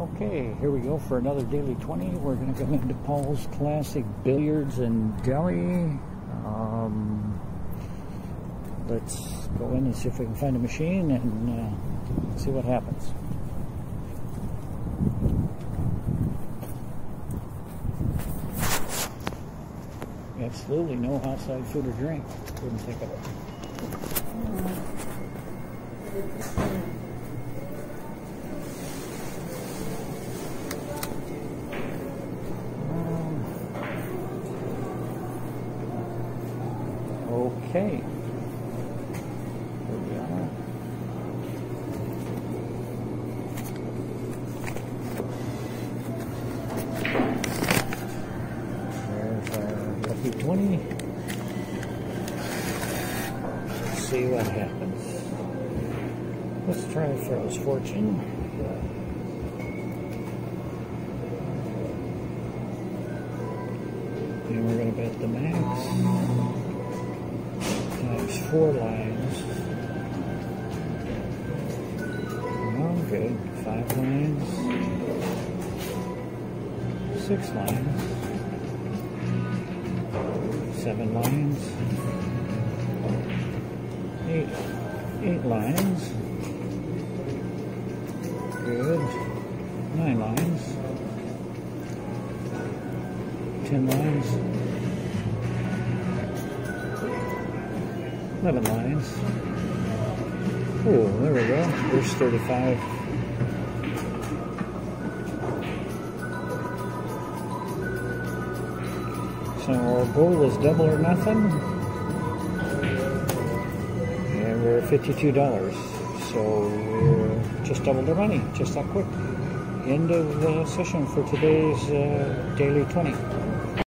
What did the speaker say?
Okay, here we go for another Daily 20. We're going to go into Paul's Classic Billiards and Deli. Um, let's go in and see if we can find a machine and uh, see what happens. Absolutely no outside food or drink. Couldn't think of it. Let's see what happens. Let's try Pharaoh's Fortune. And we're going to bet the max four lines. Oh, good. Five lines. Six lines. Seven lines. Eight. Eight lines. Good. Nine lines. Ten lines. 11 lines. Oh, there we go. There's 35. So our goal is double or nothing. And we're $52. So we're just doubled our money, just that quick. End of the session for today's uh, Daily 20.